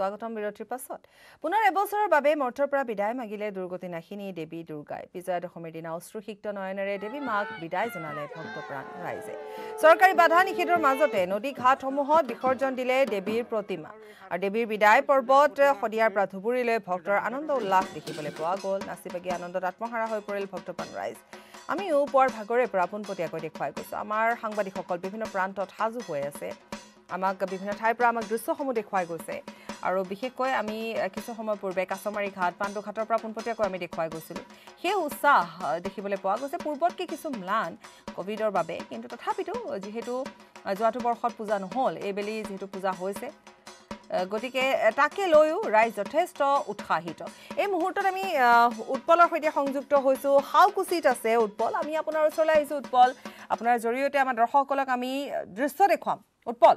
স্বাগতম বিৰতিৰ পাছত। পুনৰ এবছৰৰ বাবে মৰ্থৰ পৰা বিদায় মাগিলে দুৰ্গতি নাশিনী দেৱী দুৰ্গাই। বিজয়া দশমীৰ দিনা অশ্ৰুসিক্ত নয়নেৰে দেৱী মাক বিদায় জনালে ভক্তপ্ৰাণ ৰাইজে। চৰকাৰী বাধা নিষেধৰ মাজতে নদী ঘাটসমূহত বিসৰ্জন দিলে দেৱীৰ প্ৰতিমা। আৰু দেৱীৰ বিদায় পৰ্বত শদিয়াৰ পৰা ধুবুৰীলৈ ভক্তৰ আনন্দ উল্লাস দেখিবলৈ পোৱা গ'ল। নাচি বাগি আনন্দত আত্মহাৰা হৈ পৰিল ভক্তপ্ৰাণ ৰাইজ। আমিও পুৱাৰ ভাগৰে পৰা পোনপটীয়াকৈ দেখুৱাই গৈছোঁ। আমাৰ সাংবাদিকসকল বিভিন্ন প্ৰান্তত সাজু হৈ আছে। আমাক বিভিন্ন ঠাইৰ পৰা আমাক দৃশ্যসমূহ দেখুৱাই গৈছে। আৰু বিশেষকৈ আমি কিছু সময় পূৰ্বে কাছমাৰী ঘাট পাণ্ডুঘাটৰ পৰা পোনপটীয়াকৈ আমি দেখুৱাই গৈছিলোঁ। সেই উৎসাহ দেখিবলৈ পোৱা গৈছে। পূৰ্বতকৈ কিছু ম্লান ক'ভিডৰ বাবে। কিন্তু তথাপিতো যিহেতু যোৱাটো বৰ্ষত পূজা নহ'ল এইবেলি যিহেতু পূজা হৈছে গতিকে তাকে লৈও ৰাইজ যথেষ্ট উৎসাহিত। এই মুহূৰ্তত আমি উৎপলৰ সৈতে সংযুক্ত হৈছোঁ। শাওকুচিত আছে উৎপল। আমি আপোনাৰ ওচৰলৈ আহিছোঁ উৎপল। আপোনাৰ জৰিয়তে আমাৰ দৰ্শকসকলক আমি দৃশ্য দেখুৱাম। উৎপল।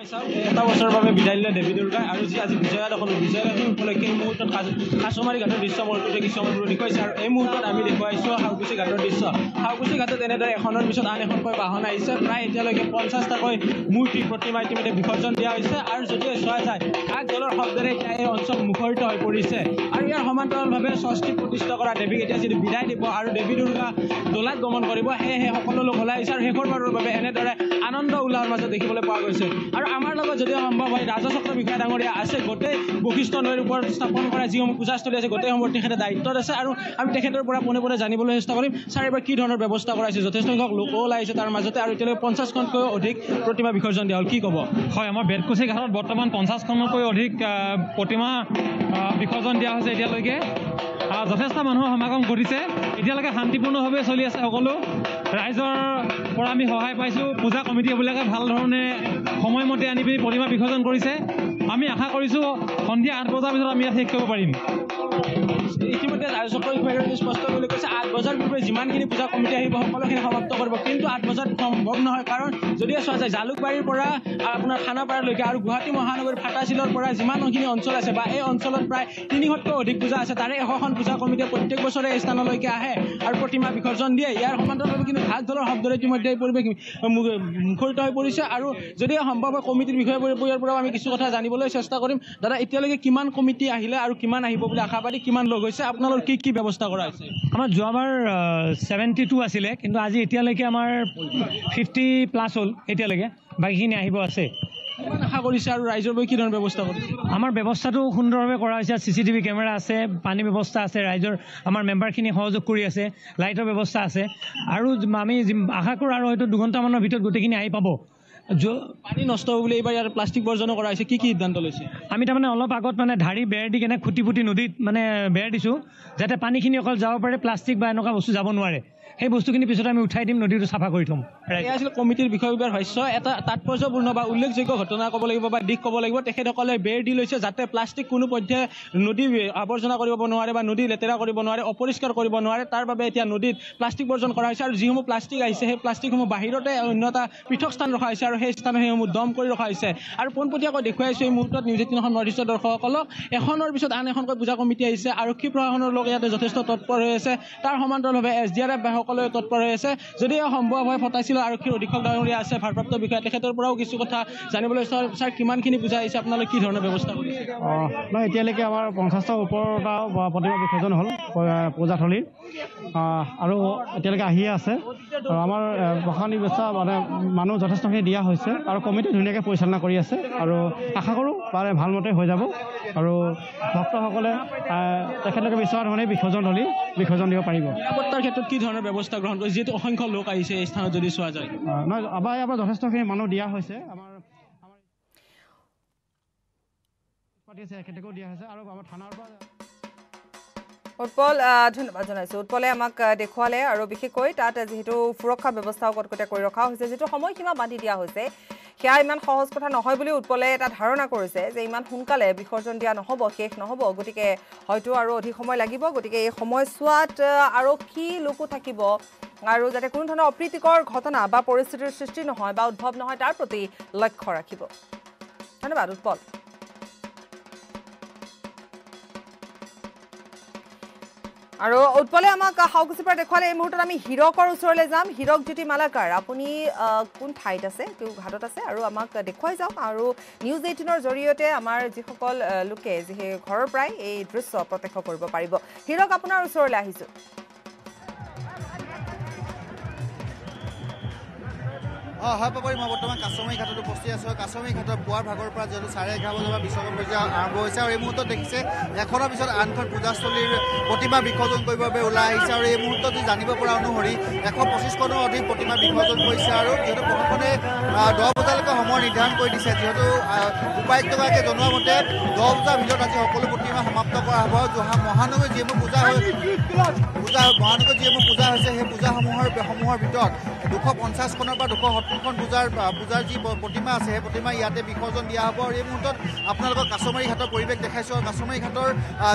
হয় চাওক এটা বছৰৰ বাবে বিদায় দিলে দেৱী দুৰ্গাই। আৰু যি আজি বিজয়া দশমী বিজয়া দশমী উপলক্ষে এই মুহূৰ্তত কাছমাৰী ঘাটৰ দৃশ্য মোৰ প্ৰতি কিছু সময় দেখুৱাইছে। আৰু এই মুহূৰ্তত আমি দেখুৱাইছোঁ শাওকুচি ঘাটৰ দৃশ্য। শাওকুচি ঘাটত এনেদৰে এখনৰ পিছত আন এখনকৈ বাহন আহিছে। প্ৰায় এতিয়ালৈকে পঞ্চাছটাকৈ মূৰ্তি প্ৰতিমা ইতিমধ্যে বিসৰ্জন দিয়া হৈছে। আৰু যদিও চোৱা যায় কাক দলৰ শব্দৰে এতিয়া এই অঞ্চল মুখৰিত হৈ পৰিছে। আৰু ইয়াৰ সমান্তৰালভাৱে ষষ্ঠী প্ৰতিষ্ঠা কৰা দেৱীক এতিয়া যিটো বিদায় দিব আৰু দেৱী দুৰ্গা দোলাত গমন কৰিব সেয়েহে সকলো লোক ওলাই আহিছে। আৰু শেষৰবাৰৰ বাবে এনেদৰে আনন্দ উল্লাহৰ মাজত দেখিবলৈ পোৱা গৈছে। আৰু আমাৰ লগত যদিও সম্ভৱ হয় ৰাজচক্ৰ বিষয়া ডাঙৰীয়া আছে গোটেই বশিষ্ঠ নৈৰ ওপৰত স্থাপন কৰা যিসমূহ পূজাস্থলী আছে গোটেইসমূহ তেখেতে দায়িত্বত আছে আৰু আমি তেখেতৰ পৰা পোনে পোনে জানিবলৈ চেষ্টা কৰিম ছাৰ এইবাৰ কি ধৰণৰ ব্যৱস্থা কৰাইছে যথেষ্ট সংখ্যক লোকো ওলাইছে তাৰ মাজতে আৰু এতিয়ালৈকে পঞ্চাছখনতকৈও অধিক প্ৰতিমা বিসৰ্জন দিয়া হ'ল কি ক'ব? হয় আমাৰ বেতকুচি ঘাটত বৰ্তমান পঞ্চাছখনতকৈ অধিক প্ৰতিমা বিসৰ্জন দিয়া হৈছে এতিয়ালৈকে। যথেষ্ট মানুহৰ সমাগম ঘটিছে। এতিয়ালৈকে শান্তিপূৰ্ণভাৱে চলি আছে সকলো। ৰাইজৰ পৰা আমি সহায় পাইছোঁ। পূজা কমিটিবিলাকে ভাল ধৰণে সময়মতে আনি পিনি প্ৰতিমা বিসৰ্জন কৰিছে। আমি আশা কৰিছোঁ সন্ধিয়া আঠ বজাৰ পিছত আমি ইয়াত শেষ কৰিব পাৰিম। ইতিমধ্যে বিষয়াগৰাকীয়ে স্পষ্ট কৰি কৈছে। আঠ বজাৰ পূৰ্বে যিমানখিনি পূজা কমিটি আহিব সকলোখিনি সমাপ্ত কৰিব। কিন্তু আঠ বজাত সম্ভৱ নহয়। কাৰণ যদিও চোৱা যায় জালুকবাৰীৰ পৰা আপোনাৰ খানাপাৰালৈকে আৰু গুৱাহাটী মহানগৰীৰ ফাটাচিলৰ পৰা যিমানখিনি অঞ্চল আছে বা এই অঞ্চলত প্ৰায় তিনিশতকৈ অধিক পূজা আছে তাৰে এশখন পূজা কমিটিয়ে প্ৰত্যেক বছৰে এই স্থানলৈকে আহে আৰু প্ৰতিমা বিসৰ্জন দিয়ে। ইয়াৰ সমান্তৰালভাৱে কিন্তু ঢাক ঢোলৰ শব্দৰে ইতিমধ্যে এই পৰিৱেশ মুখৰিত হৈ পৰিছে। আৰু যদি সম্ভৱ হয় কমিটিৰ বিষয়ববীয়াৰ পৰাও আমি কিছু কথা জানিবলৈ চেষ্টা কৰিম। দাদা এতিয়ালৈকে কিমান কমিটি আহিলে আৰু কিমান আহিব বুলি আশাবাদী কিমান লগ হৈছে আপোনালোকৰ কি কি ব্যৱস্থা কৰা হৈছে? আমাৰ যোৱাবাৰ ছেভেণ্টি টু আছিলে কিন্তু আজি এতিয়ালৈকে আমাৰ ফিফটি প্লাছ হ'ল এতিয়ালৈকে। বাকীখিনি আহিব আছে। আশা কৰিছে আৰু ৰাইজৰ বাবে কি ধৰণৰ ব্যৱস্থা কৰিছে? আমাৰ ব্যৱস্থাটো সুন্দৰভাৱে কৰা হৈছে চি চি টিভি কেমেৰা আছে পানী ব্যৱস্থা আছে ৰাইজৰ আমাৰ মেম্বাৰখিনি সহযোগ কৰি আছে লাইটৰ ব্যৱস্থা আছে। আৰু আমি আশা কৰোঁ আৰু হয়তো দুঘণ্টামানৰ ভিতৰত গোটেইখিনি আহি পাব। পানী নষ্ট হ'ব বুলি এইবাৰ ইয়াত প্লাষ্টিক বৰ্জনো কৰা হৈছে কি কি সিদ্ধান্ত লৈছে? আমি তাৰমানে অলপ আগত মানে ধাৰি বেৰ দি কেনে খুটি পুটি নদীত মানে বেৰ দিছোঁ যাতে পানীখিনি অকল যাব পাৰে প্লাষ্টিক বা এনেকুৱা বস্তু যাব নোৱাৰে। সেই বস্তুখিনি পিছত আমি উঠাই দিম নদীটো চাফা কৰি থ'ম। এয়া আছিল কমিটিৰ বিষয়ববীয়াৰ শস্য এটা তাৎপৰ্যপূৰ্ণ বা উল্লেখযোগ্য ঘটনা ক'ব লাগিব বা দিশ ক'ব লাগিব। তেখেতসকলে বেৰ দি লৈছে যাতে প্লাষ্টিক কোনো পধ্যে নদী আৱৰ্জনা কৰিব নোৱাৰে বা নদী লেতেৰা কৰিব নোৱাৰে অপৰিষ্কাৰ কৰিব নোৱাৰে। তাৰ বাবে এতিয়া নদীত প্লাষ্টিক বৰ্জন কৰা হৈছে আৰু যিসমূহ প্লাষ্টিক আহিছে সেই প্লাষ্টিকসমূহ বাহিৰতে অন্য এটা পৃথক স্থান ৰখা হৈছে আৰু সেই স্থানত সেইসমূহ দম কৰি ৰখা হৈছে। আৰু পোনপটীয়াকৈ দেখুৱাইছোঁ এই মুহূৰ্তত নিউজ এইটিনখন নৰ্থ ইষ্টৰ দৰ্শকসকলক এখনৰ পিছত আন এখনকৈ পূজা কমিটি আহিছে। আৰক্ষী প্ৰশাসনৰ লোক ইয়াতে যথেষ্ট তৎপৰ হৈ আছে। তাৰ সমান্তৰালভাৱে এছ ডি আৰ এফ সকলোৱে তৎপৰ হৈ আছে। যদি সম্ভৱ হয় ফটাইছিলো আৰক্ষীৰ অধীক্ষক ডাঙৰীয়া আছে ভাৰপ্ৰাপ্ত বিষয়া তেখেতৰ পৰাও কিছু কথা জানিবলৈ ছাৰ কিমানখিনি পূজা আহিছে আপোনালোকে কি ধৰণৰ ব্যৱস্থা কৰিছে? নহয় এতিয়ালৈকে আমাৰ পঞ্চাছটাৰ ওপৰত প্ৰতিমা বিসৰ্জন হ'ল পূজাথলীৰ। আৰু এতিয়ালৈকে আহিয়ে আছে। আৰু আমাৰ প্ৰশাসনিক ব্যৱস্থা মানে মানুহ যথেষ্টখিনি দিয়া হৈছে আৰু কমিটি ধুনীয়াকৈ পৰিচালনা কৰি আছে। আৰু আশা কৰোঁ মানে ভালমতে হৈ যাব। আৰু ভক্তসকলে তেখেতলোকে বিচৰা ধৰণে বিসৰ্জন ধলি বিসৰ্জন দিব পাৰিব। নিৰাপত্তাৰ ক্ষেত্ৰত কি ধৰণৰ ব্যৱস্থা গ্ৰহণ কৰিছে যিহেতু অসংখ্য লোক আহিছে এই স্থানত যদি চোৱা যায়। নহয় আমাৰ ইয়াৰ পৰা যথেষ্টখিনি মানুহ দিয়া হৈছে। আমাৰ তেখেতকো দিয়া হৈছে আৰু আমাৰ থানাৰ পৰা উৎপল ধন্যবাদ জনাইছোঁ। উৎপলে আমাক দেখুৱালে আৰু বিশেষকৈ তাত যিহেতু সুৰক্ষা ব্যৱস্থাও কটকটীয়া কৰি ৰখা হৈছে। যিটো সময়সীমা বান্ধি দিয়া হৈছে সেয়া ইমান সহজ কথা নহয় বুলি উৎপলে এটা ধাৰণা কৰিছে যে ইমান সোনকালে বিসৰ্জন দিয়া নহ'ব শেষ নহ'ব। গতিকে হয়তো আৰু অধিক সময় লাগিব। গতিকে এই সময়ছোৱাত আৰক্ষী লোকো থাকিব আৰু যাতে কোনো ধৰণৰ অপ্ৰীতিকৰ ঘটনা বা পৰিস্থিতিৰ সৃষ্টি নহয় বা উদ্ভৱ নহয় তাৰ প্ৰতি লক্ষ্য ৰাখিব। ধন্যবাদ উৎপল। আৰু উৎপলে আমাক হাউকুচিৰ পৰা দেখুৱালে। এই মুহূৰ্তত আমি হীৰকৰ ওচৰলৈ যাম। হীৰক জ্যোতি মালাকাৰ আপুনি কোন ঠাইত আছে? তেওঁ ঘাটত আছে আৰু আমাক দেখুৱাই যাওক। আৰু নিউজ এইটিনৰ জৰিয়তে আমাৰ যিসকল লোকে যি ঘৰৰ পৰাই এই দৃশ্য প্ৰত্যক্ষ কৰিব পাৰিব। হীৰক আপোনাৰ ওচৰলৈ আহিছোঁ। হয় পাপৰি মই বৰ্তমান কাছমাৰী ঘাটত উপস্থিত আছোঁ। কাছমাৰী ঘাটৰ পুৱাৰ ভাগৰ পৰা যিহেতু চাৰে এঘাৰ বজাৰ পৰা বিশ্বকৰ্ম পূজা আৰম্ভ হৈছে আৰু এই মুহূৰ্তত দেখিছে এখনৰ পিছত আনখন পূজাস্থলীৰ প্ৰতিমা বিসৰ্জন কৰিবৰ বাবে ওলাই আহিছে আৰু এই মুহূৰ্তত জানিব পৰা অনুসৰি এশ পঁচিছখনৰ অধিক প্ৰতিমা বিসৰ্জন কৰিছে আৰু যিহেতু প্ৰশাসনে দহ বজালৈকে সময় নিৰ্ধাৰণ কৰি দিছে যিহেতু উপায়ুক্তগৰাকীয়ে জনোৱা মতে দহ বজাৰ ভিতৰত আজি সকলো প্ৰতিমা সমাপ্ত কৰা হ'ব যোহা মহানগৰী যিবোৰ পূজা হৈ পূজা মহানগৰত যিসমূহ পূজা হৈছে সেই পূজাসমূহৰ সমূহৰ ভিতৰত দুশ পঞ্চাছখনৰ পৰা দুশ সত্তৰখন পূজাৰ পূজাৰ যি প্ৰতিমা আছে সেই প্ৰতিমা ইয়াতে বিসৰ্জন দিয়া হ'ব আৰু এই মুহূৰ্তত আপোনালোকক কাছমাৰী ঘাটৰ পৰিৱেশ দেখাইছোঁ আৰু কাছমাৰী ঘাটৰ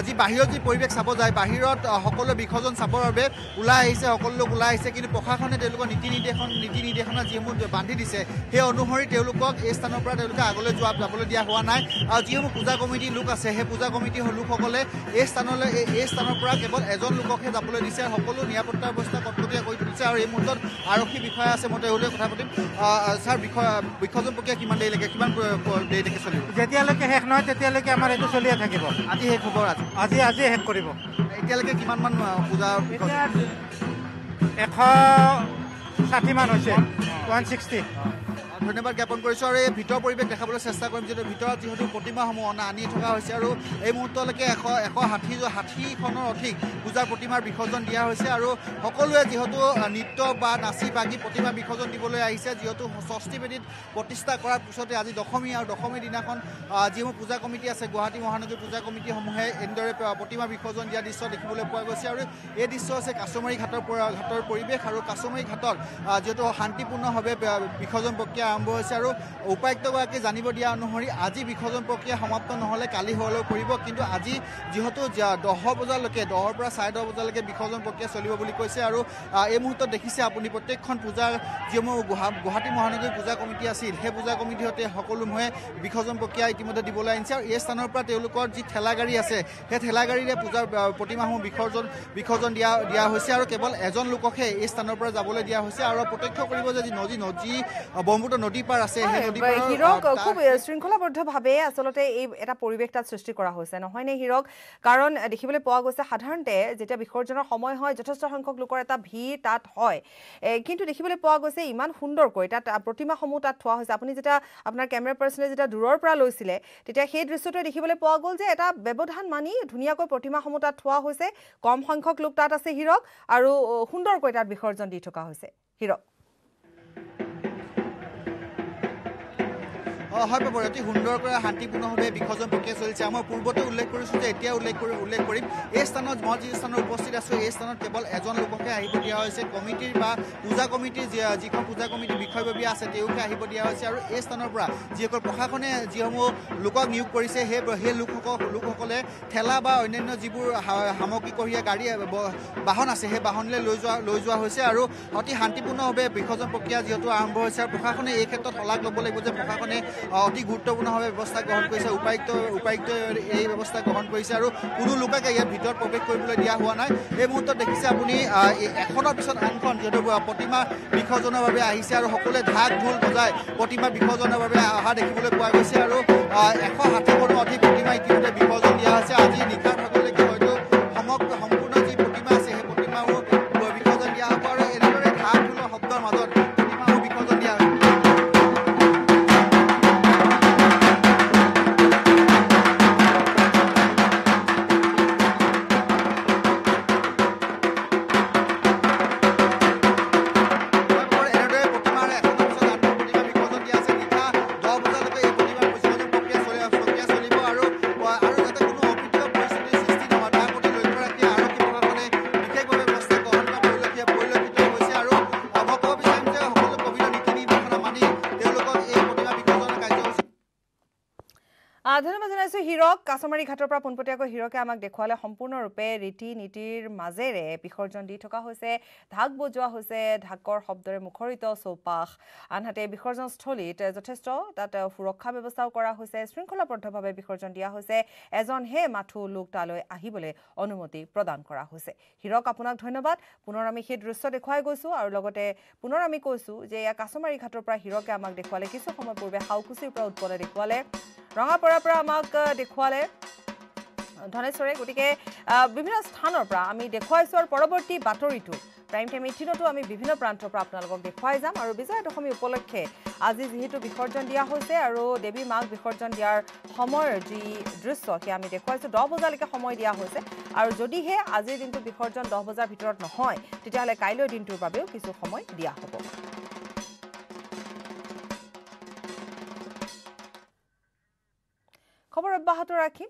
যি বাহিৰত যি পৰিৱেশ চাব যায় বাহিৰত সকলোৱে বিসৰ্জন চাবৰ বাবে ওলাই আহিছে সকলো লোক ওলাই আহিছে কিন্তু প্ৰশাসনে তেওঁলোকৰ নীতি নিৰ্দেশন নীতি নিৰ্দেশনা যিসমূহ বান্ধি দিছে সেই অনুসৰি তেওঁলোকক এই স্থানৰ পৰা তেওঁলোকে আগলৈ যোৱা যাবলৈ দিয়া হোৱা নাই। আৰু যিসমূহ পূজা কমিটিৰ লোক আছে সেই পূজা কমিটিৰ লোকসকলে এই স্থানলৈ এই- স্থানৰ পৰা কেৱল এজন লোককহে যাবলৈ দিছে সকলো নিৰাপত্তা ব্যৱস্থা কটকটীয়া কৰি তুলিছে আৰু এই মুহূৰ্তত আৰক্ষী বিষয়া আছে মই তেওঁলোকে কথা পাতিম। ছাৰ বিষয় বিসৰ্জন প্ৰক্ৰিয়া কিমান দেৰিলৈকে কিমান দেৰিলৈকে চলিব? যেতিয়ালৈকে শেষ নহয় তেতিয়ালৈকে আমাৰ এইটো চলিয়ে থাকিব। আজি শেষ হ'ব আজি আজি আজি শেষ কৰিব। এতিয়ালৈকে কিমানমান পূজা এশ ষাঠিমান হৈছে। One sixty. ধন্যবাদ জ্ঞাপন কৰিছোঁ আৰু এই ভিতৰ পৰিৱেশ দেখাবলৈ চেষ্টা কৰিম যিহেতু ভিতৰত যিহেতু প্ৰতিমাসমূহ অনা আনি থকা হৈছে আৰু এই মুহূৰ্তলৈকে এশ এশ ষাঠি ষাঠিখনৰ অধিক পূজাৰ প্ৰতিমাৰ বিসৰ্জন দিয়া হৈছে আৰু সকলোৱে যিহেতু নৃত্য বা নাচি বাগি প্ৰতিমা বিসৰ্জন দিবলৈ আহিছে যিহেতু ষষ্ঠী বেদীত প্ৰতিষ্ঠা কৰাৰ পিছতে আজি দশমী আৰু দশমী দিনাখন যিসমূহ পূজা কমিটি আছে গুৱাহাটী মহানগৰী পূজা কমিটিসমূহে এনেদৰে প্ৰতিমা বিসৰ্জন দিয়া দৃশ্য দেখিবলৈ পোৱা গৈছে আৰু এই দৃশ্য হৈছে কাছমাৰী ঘাটৰ ঘাটৰ পৰিৱেশ আৰু কাছমাৰী ঘাটত যিহেতু শান্তিপূৰ্ণভাৱে বিসৰ্জন প্ৰক্ৰিয়া আৰম্ভ হৈছে আৰু উপায়ুক্তগৰাকীয়ে জানিব দিয়া অনুসৰি আজি বিসৰ্জন প্ৰক্ৰিয়া সমাপ্ত নহ'লে কালি হ'লেও কৰিব কিন্তু আজি যিহেতু দহ বজালৈকে দহৰ পৰা চাৰে দহ বজালৈকে বিসৰ্জন প্ৰক্ৰিয়া চলিব বুলি কৈছে আৰু এই মুহূৰ্তত দেখিছে আপুনি প্ৰত্যেকখন পূজাৰ যিসমূহ গুৱা- গুৱাহাটী মহানগৰী পূজা কমিটি আছিল সেই পূজা কমিটিৰ সৈতে সকলোমূহে বিসৰ্জন প্ৰক্ৰিয়া ইতিমধ্যে দিবলৈ আনিছে আৰু এই স্থানৰ পৰা তেওঁলোকৰ যি ঠেলা গাড়ী আছে সেই ঠেলা গাড়ীৰে পূজাৰ প্ৰতিমাসমূহ বিসৰ্জন বিসৰ্জন দিয়া দিয়া হৈছে আৰু কেৱল এজন লোককহে এই স্থানৰ পৰা যাবলৈ দিয়া হৈছে আৰু প্ৰত্যক্ষ কৰিব যে যি নদী নদী ব্ৰহ্মপুত্ৰ নদী পাৰ আছে সেই নদী হীৰক খুব শৃংখলাবদ্ধভাৱে আচলতে এই এটা পৰিৱেশ তাত সৃষ্টি কৰা হৈছে নহয়নে হীৰক? কাৰণ দেখিবলৈ পোৱা গৈছে সাধাৰণতে যেতিয়া বিসৰ্জনৰ সময় হয় যথেষ্ট সংখ্যক লোকৰ এটা ভিৰ তাত হয়। কিন্তু দেখিবলৈ পোৱা গৈছে ইমান সুন্দৰকৈ তাত প্ৰতিমাসমূহ তাত থোৱা হৈছে। আপুনি যেতিয়া আপোনাৰ কেমেৰা পাৰ্চনে যেতিয়া দূৰৰ পৰা লৈছিলে তেতিয়া সেই দৃশ্যটোৱে দেখিবলৈ পোৱা গ'ল যে এটা ব্যৱধান মানি ধুনীয়াকৈ প্ৰতিমাসমূহ তাত থোৱা হৈছে। কম সংখ্যক লোক তাত আছে হীৰক আৰু সুন্দৰকৈ তাত বিসৰ্জন দি থকা হৈছে। হীৰক। হয় বাবু অতি সুন্দৰকৈ শান্তিপূৰ্ণভাৱে বিসৰ্জন প্ৰক্ৰিয়া চলিছে। মই পূৰ্বতে উল্লেখ কৰিছোঁ যে এতিয়া উল্লেখ কৰি উল্লেখ কৰিম। এই স্থানত মই যি স্থানত উপস্থিত আছোঁ এই স্থানত কেৱল এজন লোককে আহিব দিয়া হৈছে। কমিটিৰ বা পূজা কমিটিৰ যি যিখন পূজা কমিটিৰ বিষয়ববীয়া আছে তেওঁকে আহিব দিয়া হৈছে। আৰু এই স্থানৰ পৰা যিসকল প্ৰশাসনে যিসমূহ লোকক নিয়োগ কৰিছে সেই সেই লোকসকল লোকসকলে ঠেলা বা অন্যান্য যিবোৰ সামগ্ৰী কঢ়িয়া গাড়ী বাহন আছে সেই বাহনলৈ লৈ যোৱা লৈ যোৱা হৈছে। আৰু অতি শান্তিপূৰ্ণভাৱে বিসৰ্জন প্ৰক্ৰিয়া যিহেতু আৰম্ভ হৈছে আৰু প্ৰশাসনে এই ক্ষেত্ৰত শলাগ ল'ব লাগিব যে প্ৰশাসনে অতি গুৰুত্বপূৰ্ণভাৱে ব্যৱস্থা গ্ৰহণ কৰিছে উপায়ুক্ত উপায়ুক্তই এই ব্যৱস্থা গ্ৰহণ কৰিছে আৰু কোনো লোককে ইয়াত ভিতৰত প্ৰৱেশ কৰিবলৈ দিয়া হোৱা নাই। এই মুহূৰ্তত দেখিছে আপুনি এখনৰ পিছত আনখন যিহেতু প্ৰতিমা বিসৰ্জনৰ বাবে আহিছে আৰু সকলোৱে ঢাক ঢোল বজাই প্ৰতিমা বিসৰ্জনৰ বাবে অহা দেখিবলৈ পোৱা গৈছে আৰু এশ ষাঠিখনো অধিক প্ৰতিমা ইতিমধ্যে বিসৰ্জন দিয়া হৈছে। আজি নিশাৰ ভাগলৈকে হয়তো সমগ্ৰ সম্পূৰ্ণ যি প্ৰতিমা আছে সেই প্ৰতিমাবোৰ বিসৰ্জন দিয়া হ'ব আৰু এনেদৰে ঢাক ঢোলৰ শব্দৰ মাজত কাছমাৰী ঘাটৰ পৰা পোনপটীয়াকৈ হীৰকে আমাক দেখুৱালে। সম্পূৰ্ণৰূপে ৰীতি নীতিৰ মাজেৰে বিসৰ্জন দি থকা হৈছে ঢাক বজোৱা হৈছে ঢাকৰ শব্দৰে মুখৰিত চৌপাশ। আনহাতে বিসৰ্জনস্থলীত যথেষ্ট তাত সুৰক্ষা ব্যৱস্থাও কৰা হৈছে শৃংখলাবদ্ধভাৱে বিসৰ্জন দিয়া হৈছে। এজনহে মাথো লোক তালৈ আহিবলৈ অনুমতি প্ৰদান কৰা হৈছে। হীৰক আপোনাক ধন্যবাদ। পুনৰ আমি সেই দৃশ্য দেখুৱাই গৈছোঁ আৰু লগতে পুনৰ আমি কৈছোঁ যে এয়া কাছমাৰী ঘাটৰ পৰা হীৰকে আমাক দেখুৱালে। কিছু সময় পূৰ্বে শাওকুচিৰ পৰা উৎপলে দেখুৱালে। ৰঙাপৰাৰ পৰা আমাক দেখুৱালে। ধনেশ্বৰে গতিকে বিভিন্ন স্থানৰ পৰা আমি দেখুৱাইছোঁ আৰু পৰৱৰ্তী বাতৰিটো প্ৰাইম টাইম এইটিনতো আমি বিভিন্ন প্ৰান্তৰ পৰা আপোনালোকক দেখুৱাই যাম আৰু বিজয়া দশমী উপলক্ষে আজি যিহেতু বিসৰ্জন দিয়া হৈছে আৰু দেৱী মাক বিসৰ্জন দিয়াৰ সময়ৰ যি দৃশ্য সেয়া আমি দেখুৱাইছোঁ। দহ বজালৈকে সময় দিয়া হৈছে আৰু যদিহে আজিৰ দিনটো বিসৰ্জন দহ বজাৰ ভিতৰত নহয় তেতিয়াহ'লে কাইলৈৰ দিনটোৰ বাবেও কিছু সময় দিয়া হ'ব। অব্যাহত ৰাখিম